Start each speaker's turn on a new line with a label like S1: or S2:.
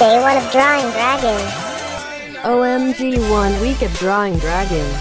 S1: Day one of drawing dragons.
S2: OMG one week of drawing dragons.